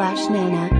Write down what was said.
slash nana.